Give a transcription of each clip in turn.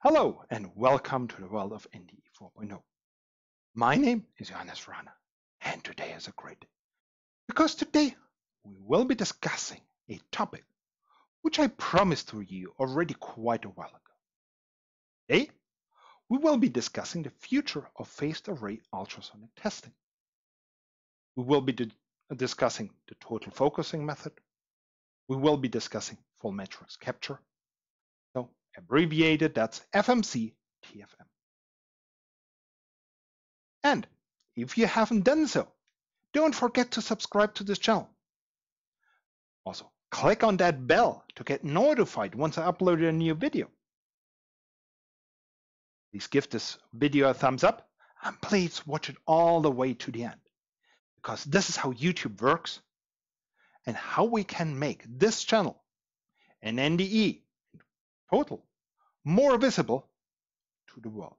Hello and welcome to the world of NDE 4.0. My name is Johannes Vrana and today is a great day because today we will be discussing a topic which I promised to you already quite a while ago. Today we will be discussing the future of phased array ultrasonic testing. We will be discussing the total focusing method. We will be discussing full matrix capture Abbreviated, that's FMC TFM. And if you haven't done so, don't forget to subscribe to this channel. Also, click on that bell to get notified once I upload a new video. Please give this video a thumbs up and please watch it all the way to the end because this is how YouTube works and how we can make this channel an NDE total more visible to the world.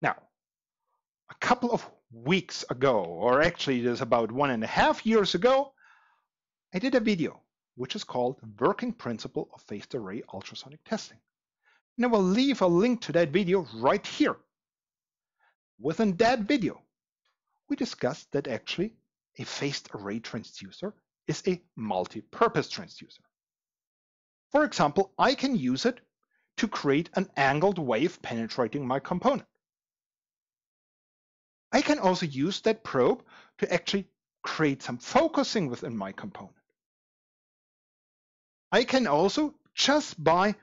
Now, a couple of weeks ago, or actually it is about one and a half years ago, I did a video which is called Working Principle of Phased Array Ultrasonic Testing. And I will leave a link to that video right here. Within that video, we discussed that actually a phased array transducer is a multi-purpose transducer. For example, I can use it to create an angled wave penetrating my component. I can also use that probe to actually create some focusing within my component. I can also, just by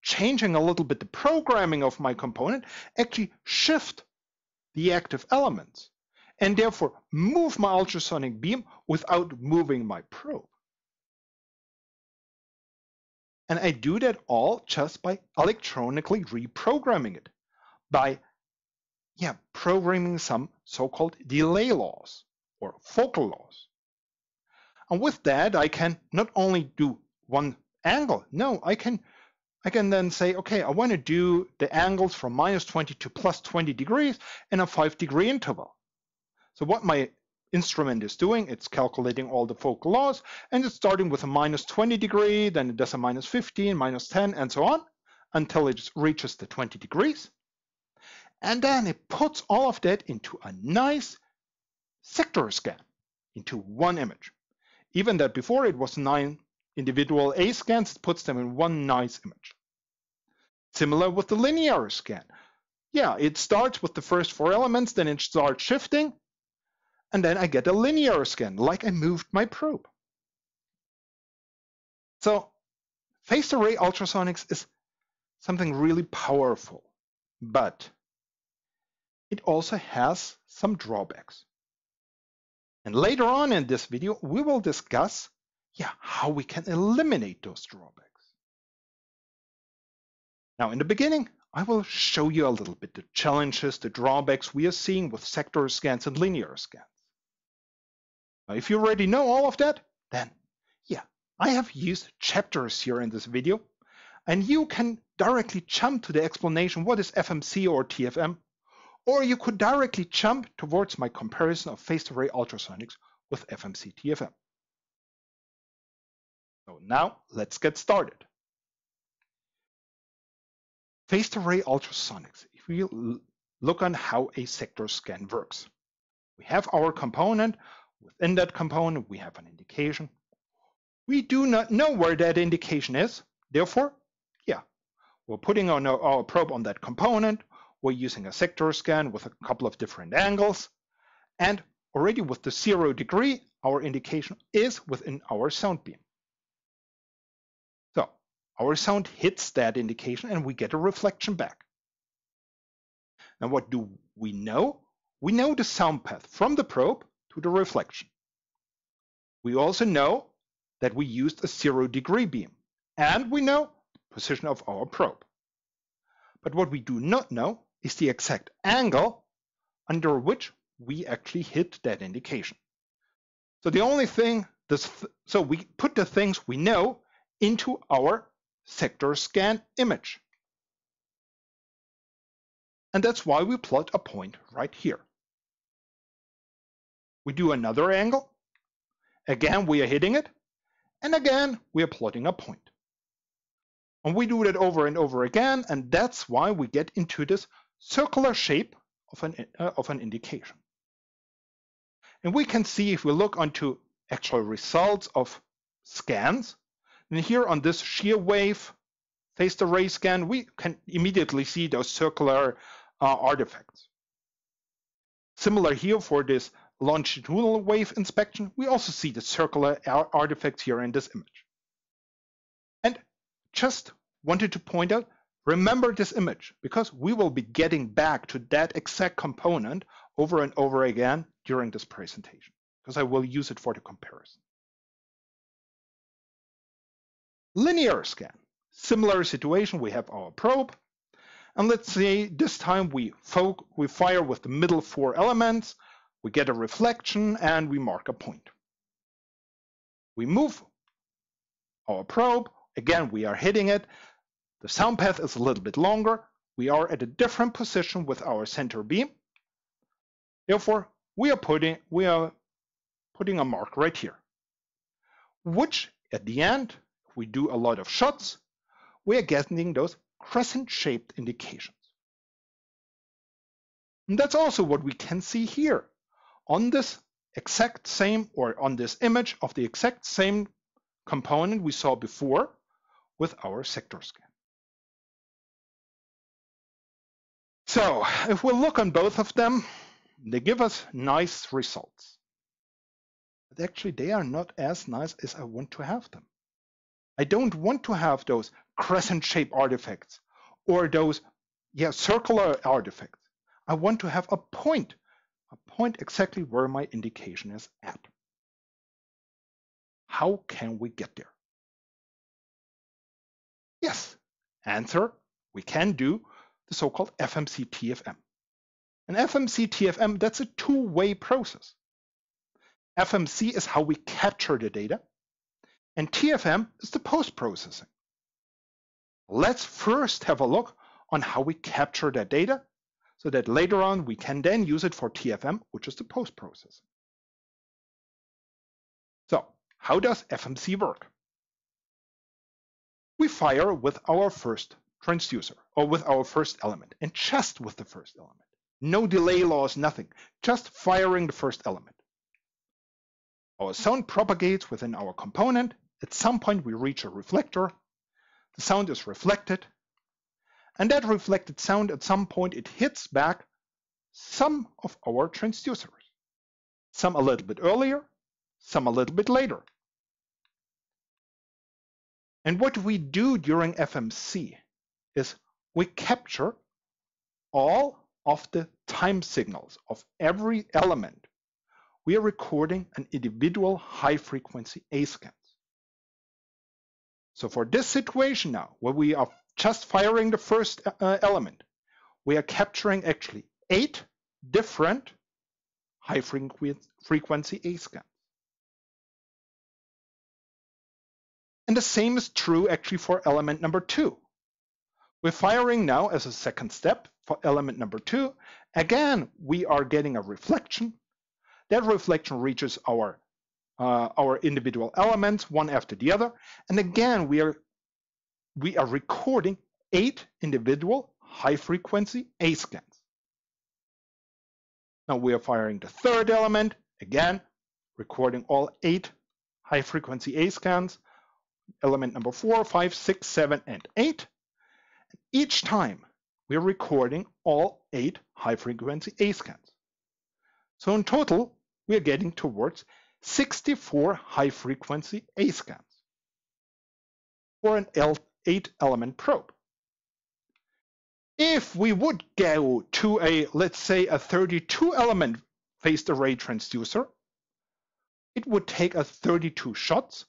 changing a little bit the programming of my component, actually shift the active elements and therefore move my ultrasonic beam without moving my probe. And I do that all just by electronically reprogramming it, by yeah, programming some so-called delay laws or focal laws. And with that, I can not only do one angle, no, I can I can then say, okay, I want to do the angles from minus 20 to plus 20 degrees in a five degree interval. So what my instrument is doing. It's calculating all the focal laws and it's starting with a minus 20 degree, then it does a minus 15, minus 10, and so on until it reaches the 20 degrees. And then it puts all of that into a nice sector scan into one image. Even that before it was nine individual A scans, it puts them in one nice image. Similar with the linear scan. Yeah, it starts with the first four elements, then it starts shifting, and then I get a linear scan, like I moved my probe. So phased array ultrasonics is something really powerful, but it also has some drawbacks. And later on in this video, we will discuss yeah, how we can eliminate those drawbacks. Now, in the beginning, I will show you a little bit the challenges, the drawbacks we are seeing with sector scans and linear scans. If you already know all of that, then yeah, I have used chapters here in this video, and you can directly jump to the explanation what is FMC or TFM, or you could directly jump towards my comparison of phased array ultrasonics with FMC TFM. So now let's get started. Phased array ultrasonics, if we look on how a sector scan works. We have our component Within that component, we have an indication. We do not know where that indication is. Therefore, yeah, we're putting our, our probe on that component. We're using a sector scan with a couple of different angles. And already with the zero degree, our indication is within our sound beam. So our sound hits that indication and we get a reflection back. Now what do we know? We know the sound path from the probe to the reflection. We also know that we used a zero degree beam, and we know the position of our probe. But what we do not know is the exact angle under which we actually hit that indication. So the only thing, this, so we put the things we know into our sector scan image. And that's why we plot a point right here. We do another angle. Again, we are hitting it. And again, we are plotting a point. And we do that over and over again, and that's why we get into this circular shape of an, uh, of an indication. And we can see if we look onto actual results of scans, and here on this shear wave phased array scan, we can immediately see those circular uh, artifacts. Similar here for this longitudinal wave inspection, we also see the circular artifacts here in this image. And just wanted to point out, remember this image because we will be getting back to that exact component over and over again during this presentation because I will use it for the comparison. Linear scan, similar situation, we have our probe, and let's say this time we, we fire with the middle four elements, we get a reflection, and we mark a point. We move our probe. Again, we are hitting it. The sound path is a little bit longer. We are at a different position with our center beam. Therefore, we are putting we are putting a mark right here, which at the end, if we do a lot of shots, we are getting those crescent-shaped indications. And that's also what we can see here on this exact same or on this image of the exact same component we saw before with our sector scan. So if we look on both of them, they give us nice results. But actually they are not as nice as I want to have them. I don't want to have those crescent shape artifacts or those yeah, circular artifacts. I want to have a point, a point exactly where my indication is at. How can we get there? Yes, answer, we can do the so-called FMC TFM. An FMC TFM, that's a two-way process. FMC is how we capture the data, and TFM is the post-processing. Let's first have a look on how we capture that data so that later on we can then use it for TFM, which is the post-processing. So how does FMC work? We fire with our first transducer or with our first element and just with the first element. No delay laws, nothing, just firing the first element. Our sound propagates within our component. At some point we reach a reflector the sound is reflected, and that reflected sound at some point it hits back some of our transducers. Some a little bit earlier, some a little bit later. And what we do during FMC is we capture all of the time signals of every element. We are recording an individual high frequency A scan. So for this situation now, where we are just firing the first uh, element, we are capturing actually eight different high frequency A scans. And the same is true actually for element number two. We're firing now as a second step for element number two. Again, we are getting a reflection. That reflection reaches our uh, our individual elements one after the other. And again, we are, we are recording eight individual high frequency A scans. Now we are firing the third element, again, recording all eight high frequency A scans, element number four, five, six, seven, and eight. Each time we are recording all eight high frequency A scans. So in total, we are getting towards 64 high-frequency A scans for an 8-element probe. If we would go to a, let's say, a 32-element phased array transducer, it would take us 32 shots,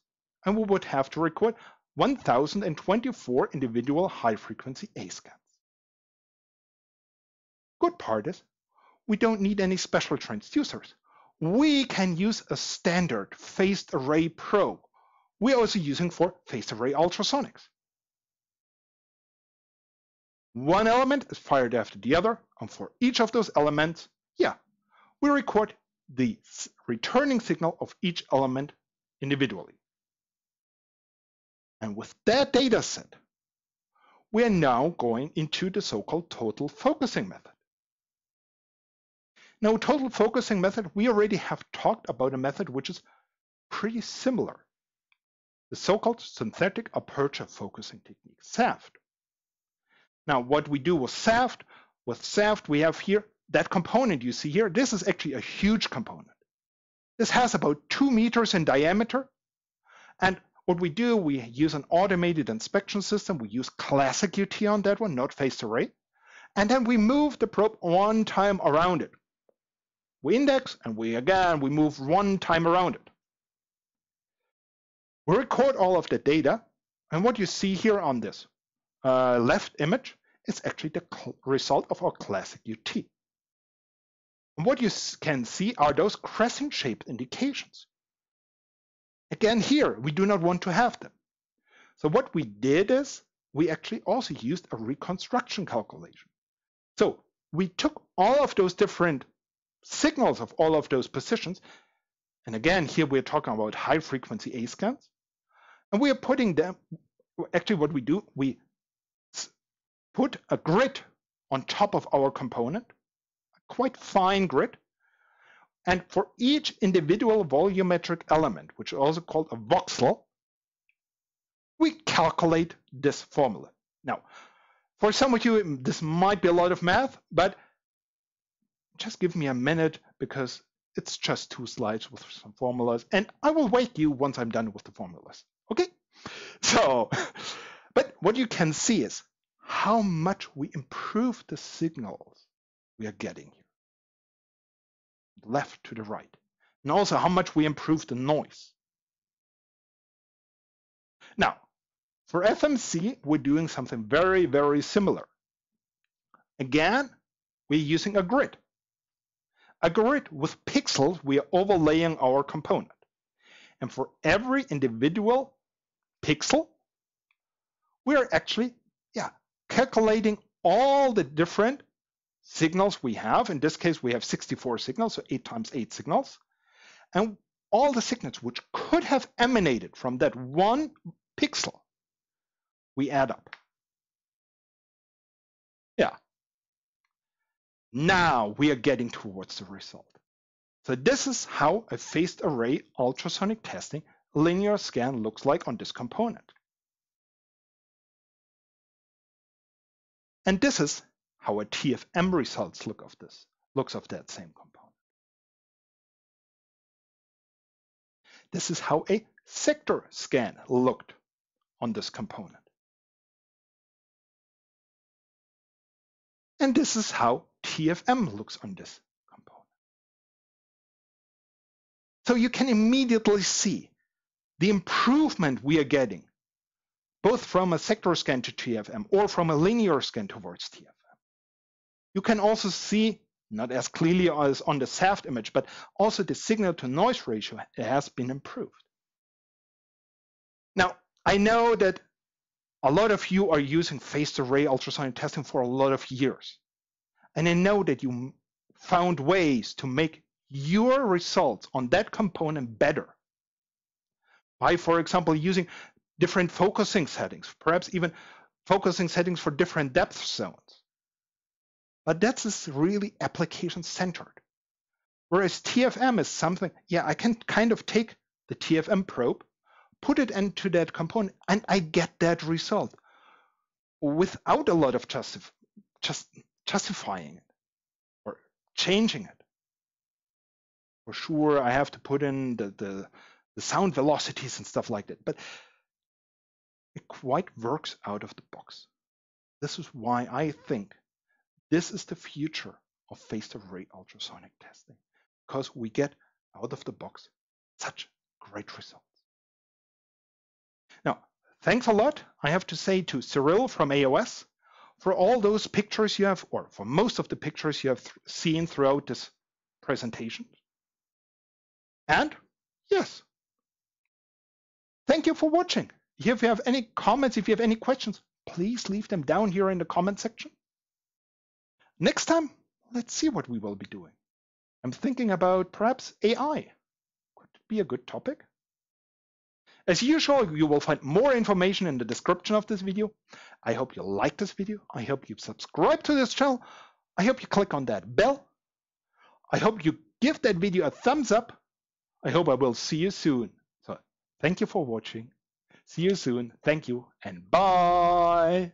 and we would have to record 1,024 individual high-frequency A scans. Good part is, we don't need any special transducers we can use a standard phased array probe we're also using for phased array ultrasonics. One element is fired after the other, and for each of those elements, yeah, we record the returning signal of each element individually. And with that data set, we are now going into the so-called total focusing method. Now, total focusing method, we already have talked about a method which is pretty similar. The so-called synthetic aperture focusing technique, SAFT. Now, what we do with SAFT, with SAFT, we have here that component you see here. This is actually a huge component. This has about two meters in diameter. And what we do, we use an automated inspection system. We use classic UT on that one, not phased array. And then we move the probe one time around it. We index and we again, we move one time around it. We record all of the data. And what you see here on this uh, left image is actually the result of our classic UT. And what you can see are those crescent-shaped indications. Again, here, we do not want to have them. So what we did is we actually also used a reconstruction calculation. So we took all of those different signals of all of those positions. And again, here we're talking about high frequency A scans. And we are putting them, actually what we do, we put a grid on top of our component, a quite fine grid. And for each individual volumetric element, which is also called a voxel, we calculate this formula. Now, for some of you, this might be a lot of math, but just give me a minute because it's just two slides with some formulas, and I will wake you once I'm done with the formulas. Okay? So, but what you can see is how much we improve the signals we are getting here, left to the right, and also how much we improve the noise. Now, for FMC, we're doing something very, very similar. Again, we're using a grid. A grid with pixels, we are overlaying our component. And for every individual pixel, we are actually yeah, calculating all the different signals we have. In this case, we have 64 signals, so 8 times 8 signals. And all the signals which could have emanated from that one pixel, we add up. Yeah. Now we are getting towards the result. So this is how a phased array ultrasonic testing linear scan looks like on this component. And this is how a TFM results look of this, looks of that same component. This is how a sector scan looked on this component. And this is how TFM looks on this component. So you can immediately see the improvement we are getting both from a sector scan to TFM or from a linear scan towards TFM. You can also see, not as clearly as on the SAFT image, but also the signal to noise ratio has been improved. Now, I know that a lot of you are using phased array ultrasonic testing for a lot of years. And I know that you found ways to make your results on that component better by, for example, using different focusing settings, perhaps even focusing settings for different depth zones. But that's really application centered. Whereas TFM is something, yeah, I can kind of take the TFM probe, put it into that component, and I get that result without a lot of justif just justifying it or changing it. For sure, I have to put in the, the, the sound velocities and stuff like that. But it quite works out of the box. This is why I think this is the future of phased array ultrasonic testing, because we get out of the box such great results. Now, thanks a lot, I have to say to Cyril from AOS for all those pictures you have, or for most of the pictures you have th seen throughout this presentation. And yes, thank you for watching. If you have any comments, if you have any questions, please leave them down here in the comment section. Next time, let's see what we will be doing. I'm thinking about perhaps AI. Could be a good topic. As usual, you will find more information in the description of this video. I hope you like this video. I hope you subscribe to this channel. I hope you click on that bell. I hope you give that video a thumbs up. I hope I will see you soon. So thank you for watching. See you soon. Thank you and bye.